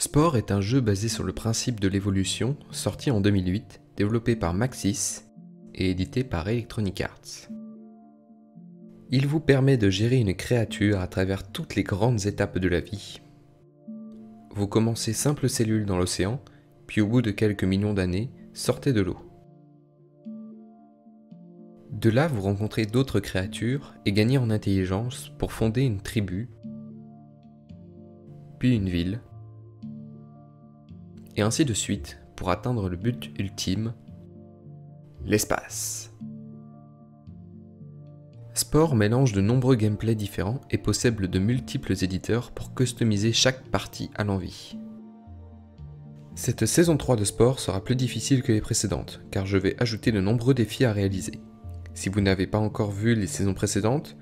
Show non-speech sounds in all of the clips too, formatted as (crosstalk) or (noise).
Sport est un jeu basé sur le principe de l'évolution, sorti en 2008, développé par Maxis et édité par Electronic Arts. Il vous permet de gérer une créature à travers toutes les grandes étapes de la vie. Vous commencez simple cellule dans l'océan, puis au bout de quelques millions d'années, sortez de l'eau. De là, vous rencontrez d'autres créatures et gagnez en intelligence pour fonder une tribu, puis une ville, et ainsi de suite pour atteindre le but ultime, l'espace. Sport mélange de nombreux gameplays différents et possède de multiples éditeurs pour customiser chaque partie à l'envie. Cette saison 3 de Sport sera plus difficile que les précédentes, car je vais ajouter de nombreux défis à réaliser. Si vous n'avez pas encore vu les saisons précédentes,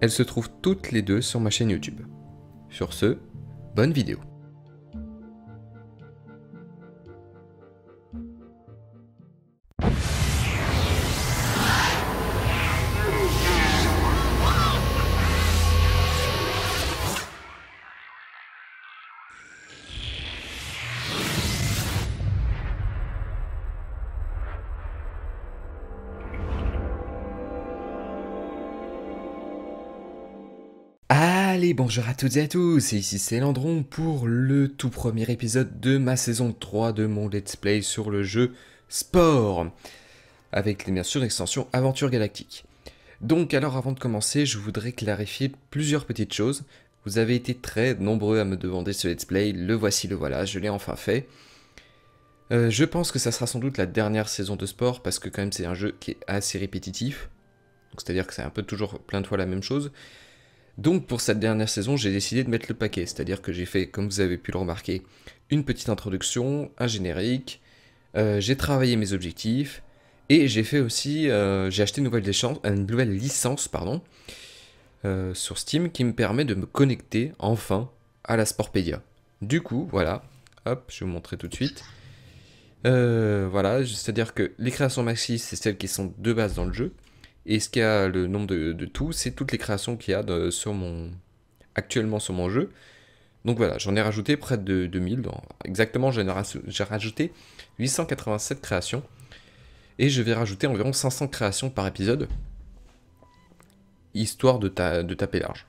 elles se trouvent toutes les deux sur ma chaîne YouTube. Sur ce, bonne vidéo. Bonjour à toutes et à tous, ici c'est Landron pour le tout premier épisode de ma saison 3 de mon let's play sur le jeu Sport, avec bien sûr l'extension Aventure Galactique. Donc alors avant de commencer, je voudrais clarifier plusieurs petites choses. Vous avez été très nombreux à me demander ce let's play, le voici, le voilà, je l'ai enfin fait. Euh, je pense que ça sera sans doute la dernière saison de sport parce que quand même c'est un jeu qui est assez répétitif. C'est-à-dire que c'est un peu toujours plein de fois la même chose. Donc pour cette dernière saison, j'ai décidé de mettre le paquet, c'est-à-dire que j'ai fait, comme vous avez pu le remarquer, une petite introduction, un générique, euh, j'ai travaillé mes objectifs, et j'ai fait aussi, euh, j'ai acheté une nouvelle, licence pardon, euh, sur Steam qui me permet de me connecter enfin à la Sportpedia. Du coup, voilà, hop, je vais vous montrer tout de suite. voilà, c'est-à-dire que les créations maxi, c'est celles qui sont de base dans le jeu. Et ce qu'il y a le nombre de, tout, c'est toutes les créations qu'il y a actuellement sur mon jeu. Donc voilà, j'en ai rajouté près de 2000. exactement, j'ai rajouté 887 créations. Et je vais rajouter environ 500 créations par épisode. Histoire de, taper large.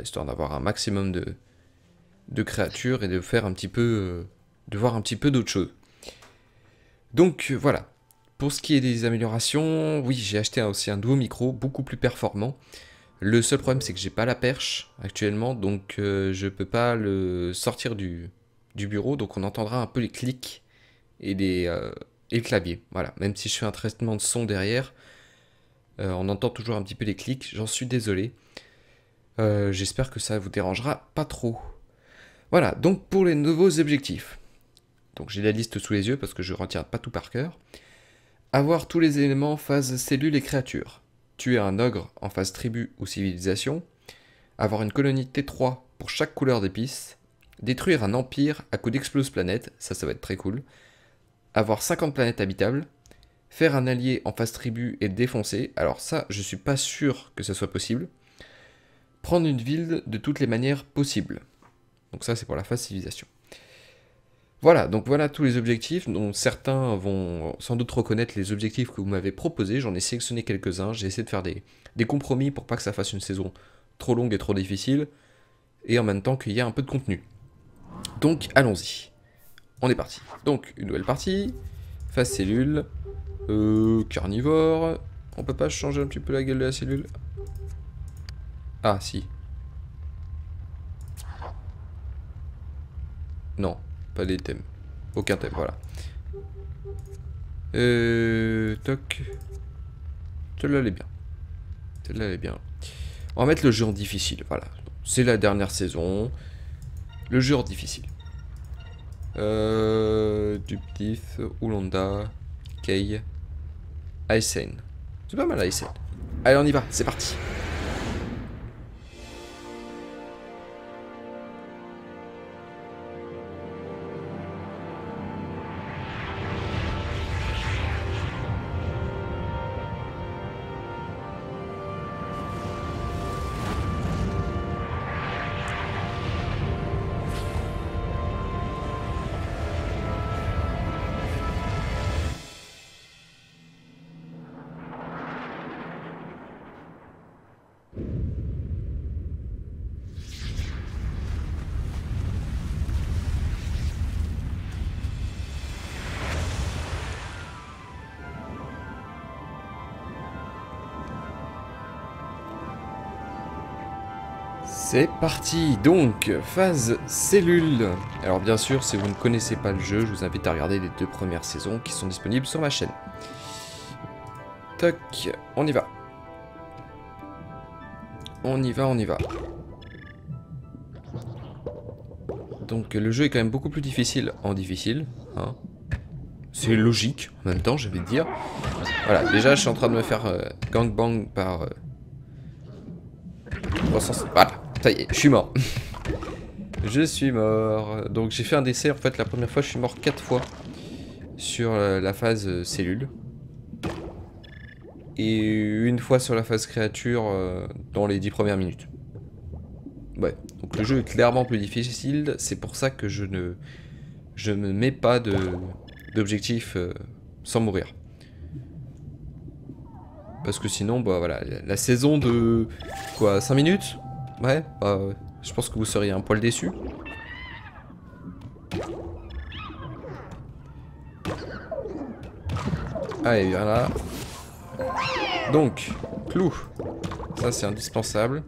histoire d'avoir un maximum de, de créatures et de faire un petit peu. Euh, de voir un petit peu d'autres choses. Donc voilà, pour ce qui est des améliorations, oui, j'ai acheté aussi un duo micro beaucoup plus performant. Le seul problème, c'est que j'ai pas la perche actuellement, donc euh, je peux pas le sortir du, bureau, donc on entendra un peu les clics et, euh, le clavier. Voilà, même si je fais un traitement de son derrière, euh, on entend toujours un petit peu les clics, j'en suis désolé. J'espère que ça vous dérangera pas trop. Voilà, donc pour les nouveaux objectifs. Donc j'ai la liste sous les yeux parce que je retiens pas tout par cœur. Avoir tous les éléments phase cellule et créature. Tuer un ogre en phase tribu ou civilisation. Avoir une colonie T3 pour chaque couleur d'épices. Détruire un empire à coup d'explose planète, ça ça va être très cool. Avoir 50 planètes habitables. Faire un allié en phase tribu et défoncer. Alors ça, je suis pas sûr que ça soit possible. Prendre une ville de toutes les manières possibles. Donc ça c'est pour la phase civilisation. Voilà, donc voilà tous les objectifs, dont certains vont sans doute reconnaître les objectifs que vous m'avez proposés. J'en ai sélectionné quelques-uns, j'ai essayé de faire des, compromis pour pas que ça fasse une saison trop longue et trop difficile, et en même temps qu'il y ait un peu de contenu. Donc allons-y. On est parti. Donc une nouvelle partie, phase cellule, euh, carnivore. On peut pas changer un petit peu la gueule de la cellule? Ah si. Non, pas des thèmes. Aucun thème, voilà. Euh, toc. Celle-là, elle est bien. Celle-là, elle est bien. On va mettre le jeu difficile, voilà. C'est la dernière saison. Le jeu en difficile. Euh, Duptif, Oulanda, Kay, Aysen. C'est pas mal Aysen. Allez, on y va, c'est parti. C'est parti Donc, phase cellule. Alors bien sûr, si vous ne connaissez pas le jeu, je vous invite à regarder les deux premières saisons qui sont disponibles sur ma chaîne. Toc, on y va. On y va, on y va. Donc le jeu est quand même beaucoup plus difficile en difficile. Hein. C'est logique en même temps, je vais dire. Voilà, déjà je suis en train de me faire euh, gangbang par... Euh, voilà, ça y est, je suis mort. (laughs) je suis mort. Donc j'ai fait un décès, en fait la première fois je suis mort 4 fois sur euh, la phase cellule. Et une fois sur la phase créature dans les 10 premières minutes. Ouais, donc le jeu est clairement plus difficile, c'est pour ça que je ne je me mets pas d'objectif euh, sans mourir. Parce que sinon, bah voilà, la saison de quoi, 5 minutes? Ouais, bah, je pense que vous seriez un poil déçu. Allez, viens là. Donc, clou. Ça, c'est indispensable.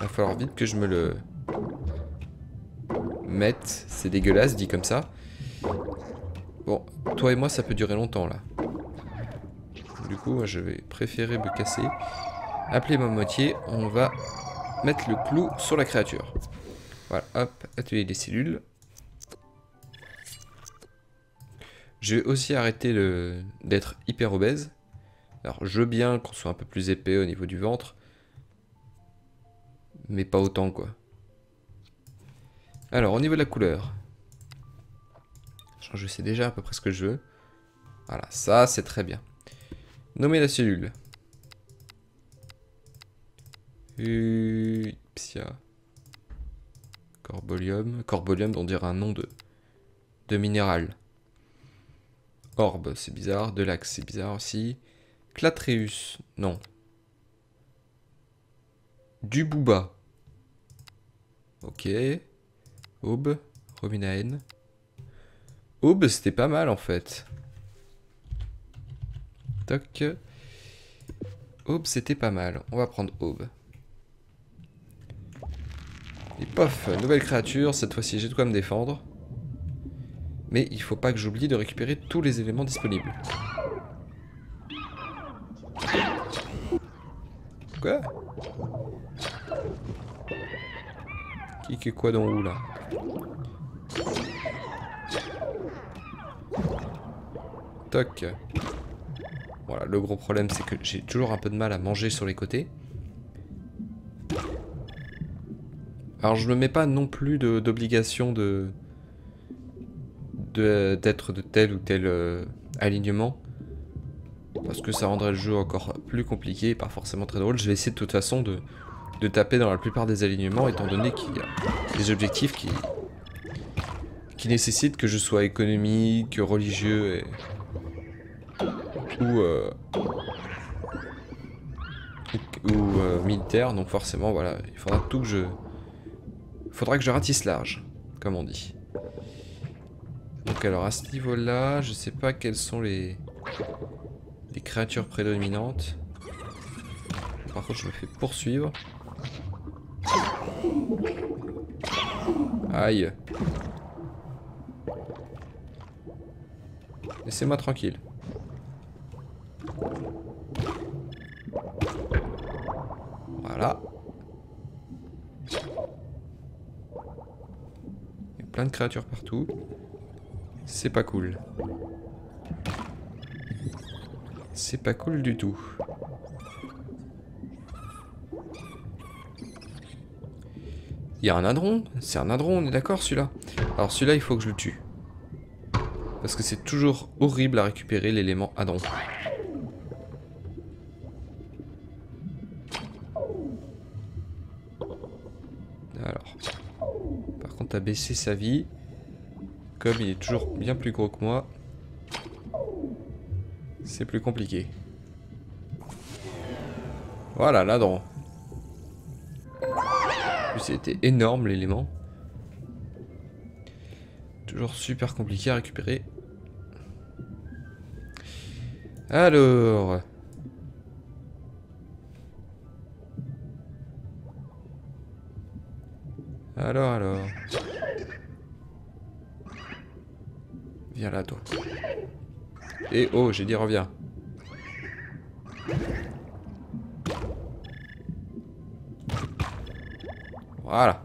Va falloir vite que je me le mette. C'est dégueulasse, dit comme ça. Bon, toi et moi, ça peut durer longtemps, là. Du coup, je vais préférer me casser. Appeler ma moitié. On va mettre le clou sur la créature. Voilà, hop, atelier des cellules. Je vais aussi arrêter d'être hyper obèse. Alors, je veux bien qu'on soit un peu plus épais au niveau du ventre mais pas autant quoi. Alors, au niveau de la couleur. Je sais déjà à peu près ce que je veux. Voilà, ça c'est très bien. Nommer la cellule. Psia. Corbolium. Corbolium, on dirait un nom de, de minéral. Orbe, c'est bizarre. De l'axe, c'est bizarre aussi. Clatreus, non. Du booba. Ok. Aube. Rominaen. Aube, c'était pas mal en fait. Toc. Aube, c'était pas mal. On va prendre Aube. Et pof, nouvelle créature. Cette fois-ci, j'ai de quoi me défendre. Mais il faut pas que j'oublie de récupérer tous les éléments disponibles. Quoi? Qui est quoi dans où là? Toc. Voilà, le gros problème c'est que j'ai toujours un peu de mal à manger sur les côtés. Alors je me mets pas non plus d'obligation de d'être de, tel ou tel euh, alignement. Parce que ça rendrait le jeu encore plus compliqué et pas forcément très drôle. Je vais essayer de toute façon de, de taper dans la plupart des alignements, étant donné qu'il y a des objectifs qui, qui nécessitent que je sois économique, religieux et... ou, euh, ou euh, militaire, donc forcément voilà, il faudra tout que je... Faudra que je ratisse large, comme on dit. Donc alors à ce niveau-là, je sais pas quelles sont les, les créatures prédominantes. Par contre, je me fais poursuivre. Aïe. Laissez-moi tranquille. Voilà. Il y a plein de créatures partout. C'est pas cool. C'est pas cool du tout. Il y a un hadron C'est un hadron, on est d'accord celui-là Alors celui-là, il faut que je le tue. Parce que c'est toujours horrible à récupérer l'élément hadron. Baisser sa vie. Comme il est toujours bien plus gros que moi. C'est plus compliqué. Voilà, l'adron. C'était énorme l'élément. Toujours super compliqué à récupérer. Alors... Alors, alors. Viens là, toi. Et oh, j'ai dit reviens. Voilà.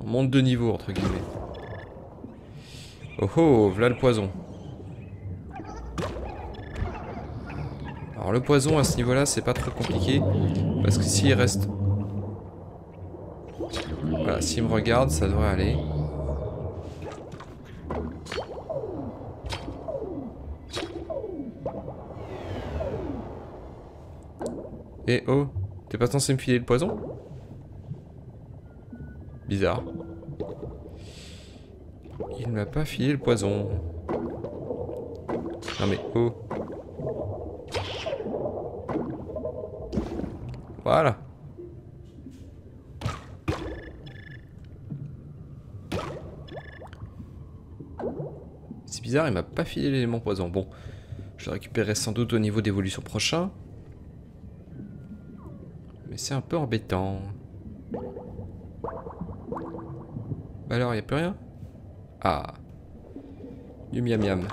On monte de niveau, entre guillemets. Oh oh, voilà le poison. Alors le poison à ce niveau-là, c'est pas trop compliqué. Parce que s'il reste... Voilà, s'il me regarde, ça devrait aller. Et oh, t'es pas censé me filer le poison? Bizarre. Il m'a pas filé le poison. Non mais oh. Voilà. C'est bizarre, il m'a pas filé l'élément poison. Bon, je le récupérerai sans doute au niveau d'évolution prochain. Mais c'est un peu embêtant. Bah alors, il a plus rien? Ah. Du miam miam.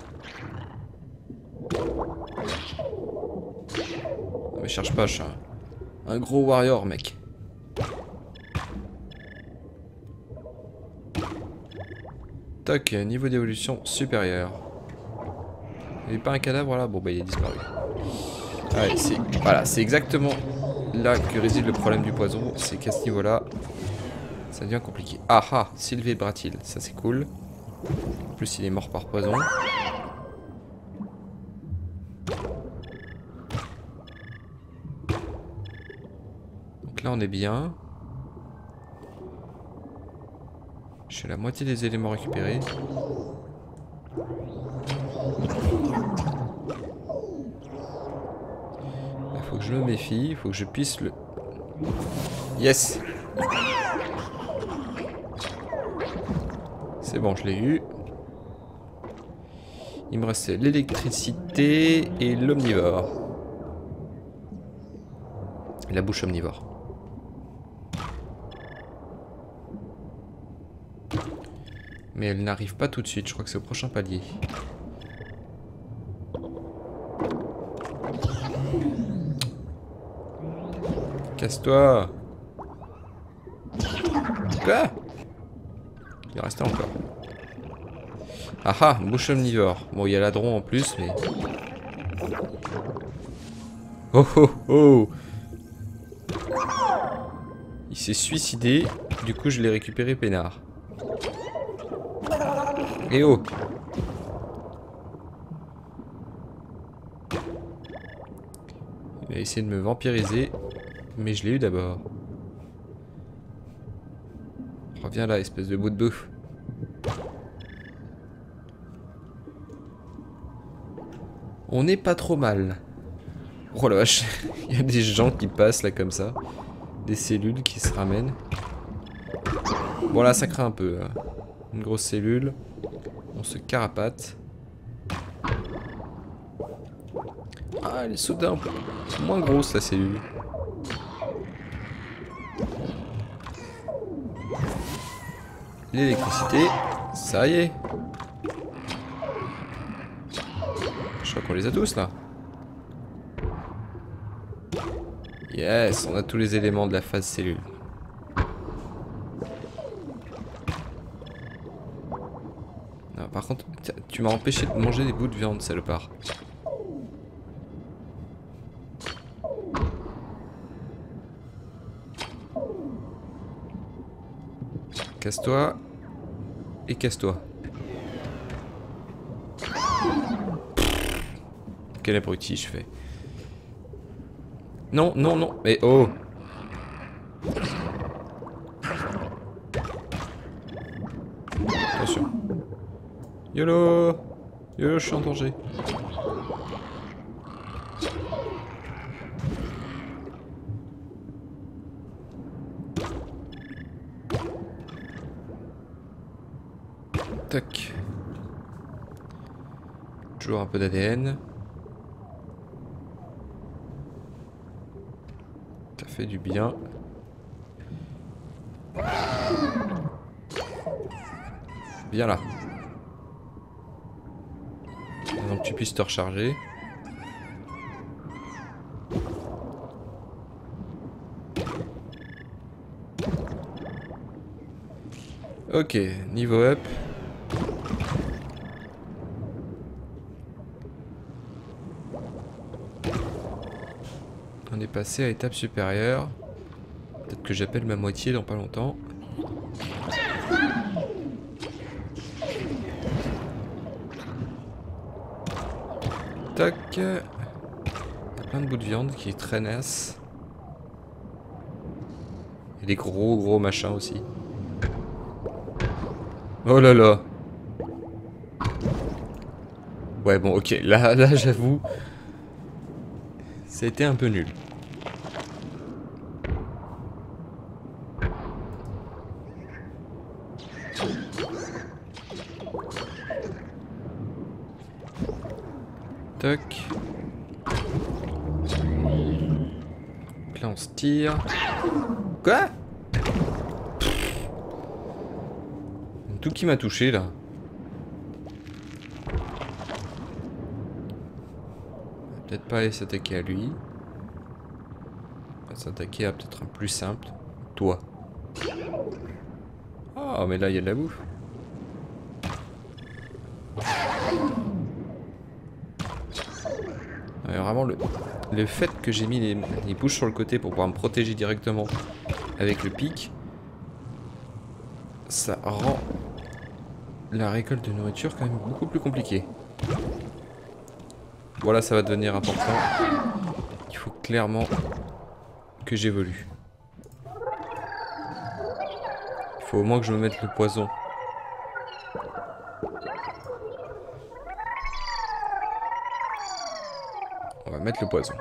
Non mais cherche pas, chat. Un gros warrior, mec. Toc, niveau d'évolution supérieur. Il n'y avait pas un cadavre là? Bon bah il est disparu. Ouais, c'est voilà, c'est exactement là que réside le problème du poison. C'est qu'à ce niveau-là, ça devient compliqué. Ah ah, Sylvie Bratil, ça c'est cool. En plus il est mort par poison. là on est bien. J'ai la moitié des éléments récupérés. Il faut que je me méfie, il faut que je puisse le... Yes C'est bon, je l'ai eu. Il me restait l'électricité et l'omnivore. La bouche omnivore. Mais elle n'arrive pas tout de suite, je crois que c'est au prochain palier. Casse-toi Quoi? Il reste encore. Ah ah, bouche omnivore. Bon, il y a l'adron en plus, mais... Oh oh oh Il s'est suicidé, du coup je l'ai récupéré peinard. Eh oh Il a essayé de me vampiriser, mais je l'ai eu d'abord. Reviens là, espèce de bout de bouffe. On n'est pas trop mal. Oh la vache, (laughs) il y a des gens qui passent là comme ça. Des cellules qui se ramènent. Bon là ça craint un peu. Hein. Une grosse cellule. On se carapate. Ah, elle est soudain peu moins grosse la cellule. L'électricité, ça y est. Je crois qu'on les a tous là. Yes, on a tous les éléments de la phase cellule. par contre, tu m'as empêché de manger des bouts de viande, salopard. Casse-toi. Et casse-toi. Quel abruti je fais. Non, non, non. Mais oh Attention. YOLO YOLO, je suis en danger. Tac. Toujours un peu d'ADN. Ça fait du bien. viens là. Que tu puisses te recharger. Ok, niveau up. On est passé à l'étape supérieure. Peut-être que j'appelle ma moitié dans pas longtemps. Tac. Il y a plein de bouts de viande qui traînassent. Et des gros gros machins aussi. Oh là là. Ouais bon ok, là, là j'avoue. C'était un peu nul. Toc. là on se tire. Quoi? Tout qui m'a touché là. Peut-être pas aller s'attaquer à lui. S'attaquer à peut-être un plus simple. Toi. Oh mais là il y a de la bouffe. vraiment le, le fait que j'ai mis les, les bouches sur le côté pour pouvoir me protéger directement avec le pic, ça rend la récolte de nourriture quand même beaucoup plus compliquée. Voilà, ça va devenir important. Il faut clairement que j'évolue. Il faut au moins que je me mette le poison. On va mettre le poison.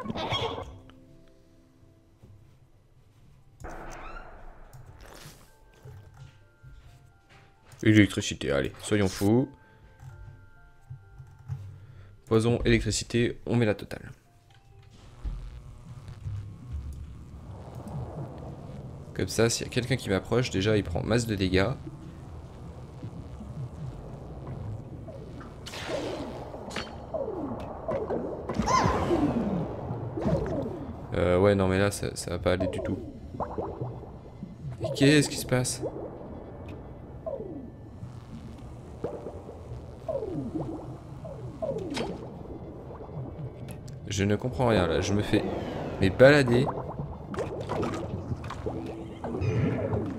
Électricité, allez, soyons fous. Poison, électricité, on met la totale. Comme ça, s'il y a quelqu'un qui m'approche, déjà il prend masse de dégâts. Euh, ouais, non mais là, ça, ça va pas aller du tout. Qu'est-ce qui se passe? Je ne comprends rien là, je me fais mais balader.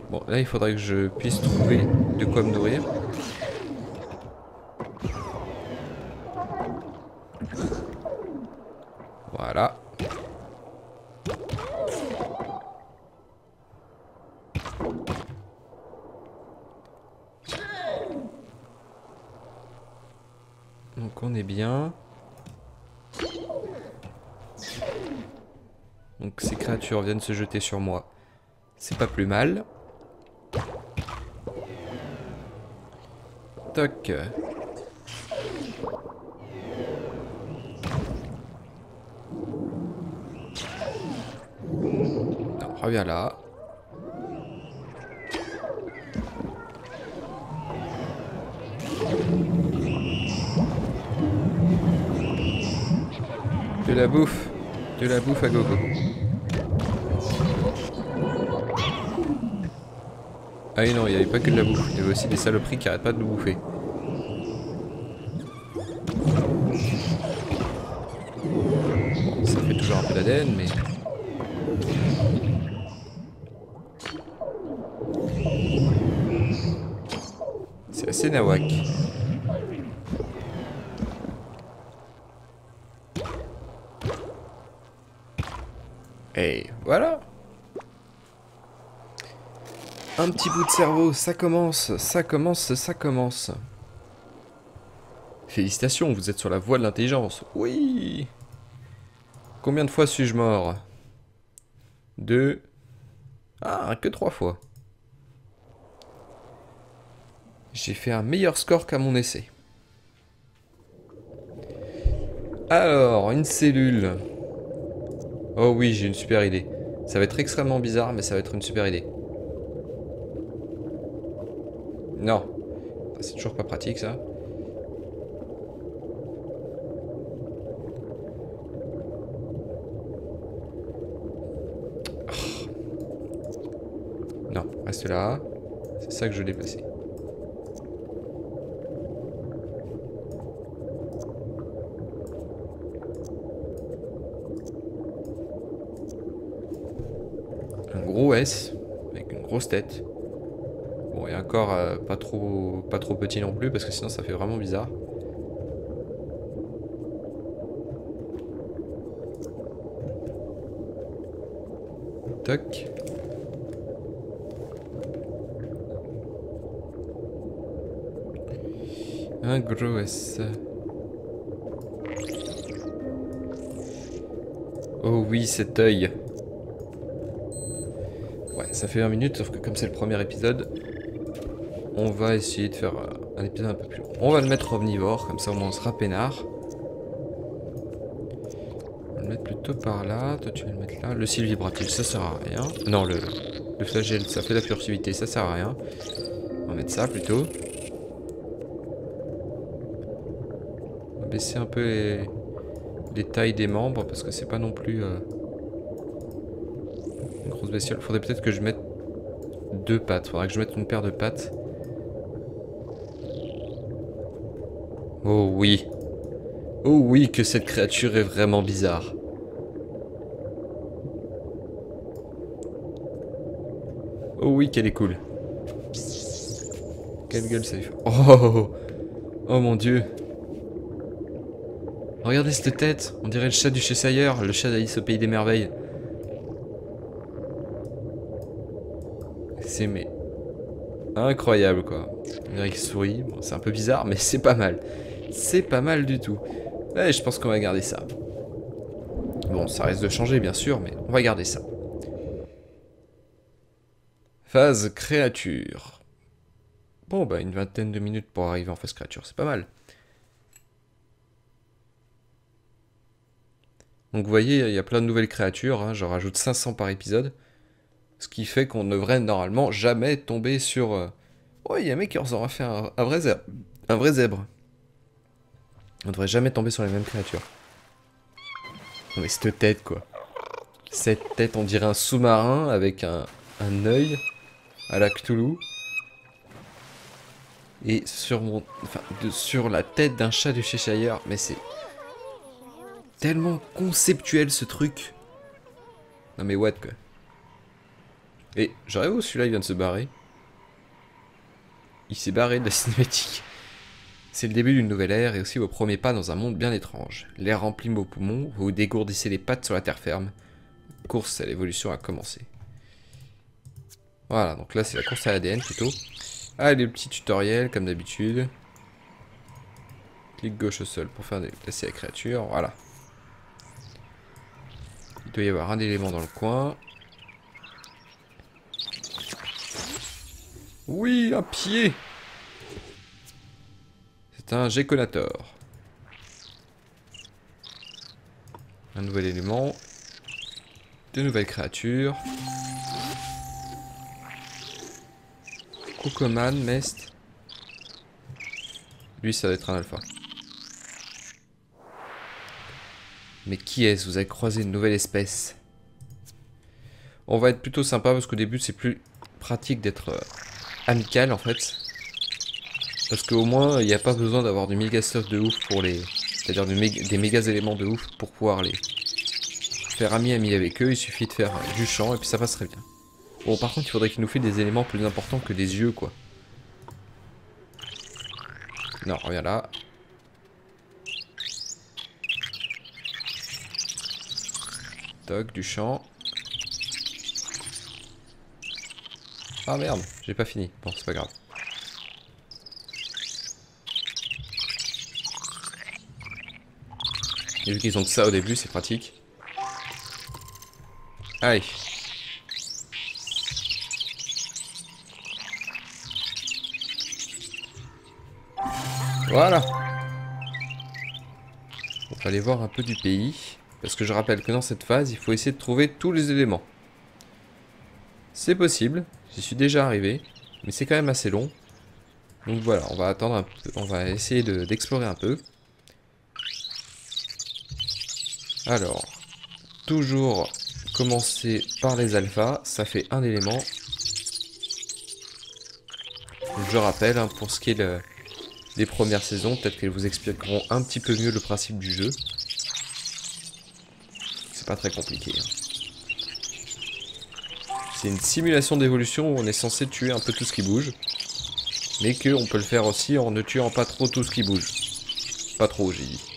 Bon, là il faudrait que je puisse trouver de quoi me nourrir. Voilà. Donc on est bien. Viennent se jeter sur moi. C'est pas plus mal. Toc. Non, reviens là. De la bouffe. De la bouffe à gogo. Ah oui non, il n'y avait pas que de la bouffe, il y avait aussi des saloperies qui arrêtent pas de nous bouffer. Ça fait toujours un peu d'ADN, mais... C'est assez nawak. Et voilà un petit bout de cerveau, ça commence, ça commence, ça commence. Félicitations, vous êtes sur la voie de l'intelligence. Oui Combien de fois suis-je mort? Deux. Ah, que trois fois. J'ai fait un meilleur score qu'à mon essai. Alors, une cellule. Oh oui, j'ai une super idée. Ça va être extrêmement bizarre, mais ça va être une super idée. Non. c'est toujours pas pratique ça. Oh. Non, reste là. C'est ça que je placé. Un gros S avec une grosse tête. Encore euh, pas trop pas trop petit non plus parce que sinon ça fait vraiment bizarre. Toc. Un gros S. Oh oui, cet œil. Ouais, ça fait 20 minutes, sauf que comme c'est le premier épisode, on va essayer de faire euh, un épisode un peu plus long. On va le mettre omnivore, comme ça au moins on sera peinard. On va le mettre plutôt par là, toi tu vas le mettre là. Le cil vibratif, ça sert à rien. Non, le, le flagelle, ça fait la furtivité, ça sert à rien. On va mettre ça plutôt. On va baisser un peu les, les tailles des membres, parce que c'est pas non plus... euh, une grosse bestiole. Faudrait peut-être que je mette deux pattes. Faudrait que je mette une paire de pattes. Oh oui. Oh oui, que cette créature est vraiment bizarre. Oh oui, qu'elle est cool. Quelle gueule ça fait. Oh, oh, oh. Oh mon dieu. Regardez cette tête. On dirait le chat du Cheshire, le chat d'Alice au pays des merveilles. C'est mais incroyable quoi. On sourit. Bon, c'est un peu bizarre, mais c'est pas mal. C'est pas mal du tout. Je pense qu'on va garder ça. Bon, ça risque de changer bien sûr, mais on va garder ça. Phase créature. Bon, bah une vingtaine de minutes pour arriver en phase créature, c'est pas mal. Donc vous voyez, il y a plein de nouvelles créatures, hein, j'en rajoute 500 par épisode. Ce qui fait qu'on ne devrait normalement jamais tomber sur... euh, Oh, il y a un mec qui aura fait un, un zèbre. Un vrai zèbre. On devrait jamais tomber sur les mêmes créatures. Non mais cette tête quoi. Cette tête, on dirait un sous-marin avec un, un œil à la Cthulhu. Et sur mon, enfin, sur la tête d'un chat du Cheshire, mais c'est tellement conceptuel ce truc. Non mais what quoi. Et j'arrive où celui-là il vient de se barrer Il s'est barré de la cinématique. C'est le début d'une nouvelle ère et aussi vos premiers pas dans un monde bien étrange. L'air remplit vos poumons, vous dégourdissez les pattes sur la terre ferme. Course à l'évolution a commencé. Voilà, donc là c'est la course à l'ADN plutôt. Ah, les petits tutoriels comme d'habitude. Clic gauche au sol pour faire déplacer la créature, voilà. Il doit y avoir un élément dans le coin. Oui, un pied Un Géconator. Un nouvel élément. De nouvelles créatures. Kukoman, Mest. Lui, ça va être un alpha. Mais qui est-ce? Vous avez croisé une nouvelle espèce. On va être plutôt sympa parce qu'au début, c'est plus pratique d'être euh, amical en fait. Parce qu'au moins, il n'y a pas besoin d'avoir du méga stuff de ouf pour les... C'est-à-dire des méga éléments de ouf pour pouvoir les faire ami-ami avec eux. Il suffit de faire du champ et puis ça passerait bien. Bon, par contre, il faudrait qu'il nous fait des éléments plus importants que des yeux, quoi. Non, reviens là. Toc, du champ. Ah merde, j'ai pas fini. Bon, c'est pas grave. Et vu qu'ils ont que ça au début, c'est pratique. Allez. Voilà. On va aller voir un peu du pays. Parce que je rappelle que dans cette phase, il faut essayer de trouver tous les éléments. C'est possible, j'y suis déjà arrivé, mais c'est quand même assez long. Donc voilà, on va attendre un peu, on va essayer d'explorer un peu. Alors, toujours commencer par les alphas, ça fait un élément. Je rappelle, hein, pour ce qui est des premières saisons, peut-être qu'elles vous expliqueront un petit peu mieux le principe du jeu. C'est pas très compliqué. Hein. C'est une simulation d'évolution où on est censé tuer un peu tout ce qui bouge. Mais qu'on peut le faire aussi en ne tuant pas trop tout ce qui bouge. Pas trop, j'ai dit.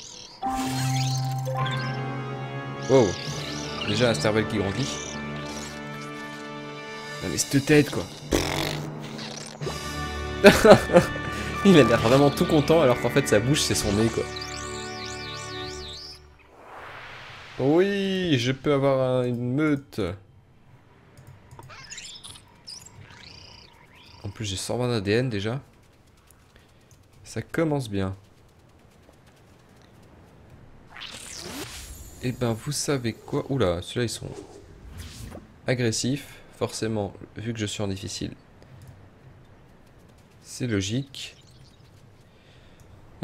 Oh Déjà, un cervelle qui grandit. Non mais cette tête, quoi (laughs) Il a l'air vraiment tout content alors qu'en fait sa bouche c'est son nez quoi. Oui, je peux avoir une meute. En plus j'ai 120 ADN déjà. Ça commence bien. Et eh ben vous savez quoi? Oula, ceux-là ils sont agressifs. Forcément, vu que je suis en difficile. C'est logique.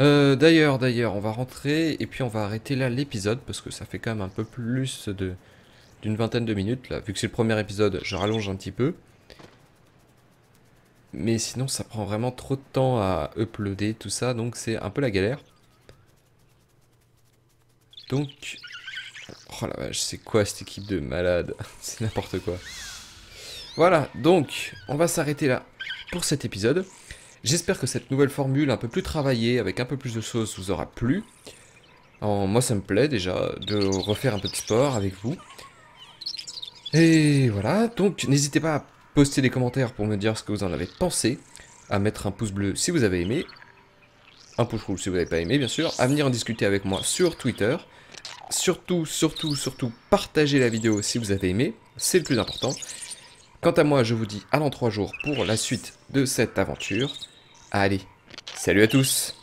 Euh, d'ailleurs, d'ailleurs, on va rentrer et puis on va arrêter là l'épisode parce que ça fait quand même un peu plus de d'une vingtaine de minutes. Vu que c'est le premier épisode, je rallonge un petit peu. Mais sinon, ça prend vraiment trop de temps à uploader tout ça, donc c'est un peu la galère. Donc, oh la vache, c'est quoi cette équipe de malades (laughs) C'est n'importe quoi. Voilà, donc, on va s'arrêter là pour cet épisode. J'espère que cette nouvelle formule un peu plus travaillée, avec un peu plus de choses, vous aura plu. moi, ça me plaît déjà de refaire un peu de sport avec vous. Et voilà, donc n'hésitez pas à poster des commentaires pour me dire ce que vous en avez pensé, à mettre un pouce bleu si vous avez aimé, un pouce rouge si vous n'avez pas aimé bien sûr, à venir en discuter avec moi sur Twitter. Surtout, surtout, surtout, partagez la vidéo si vous avez aimé, c'est le plus important. Quant à moi, je vous dis à dans 3 jours pour la suite de cette aventure. Allez, salut à tous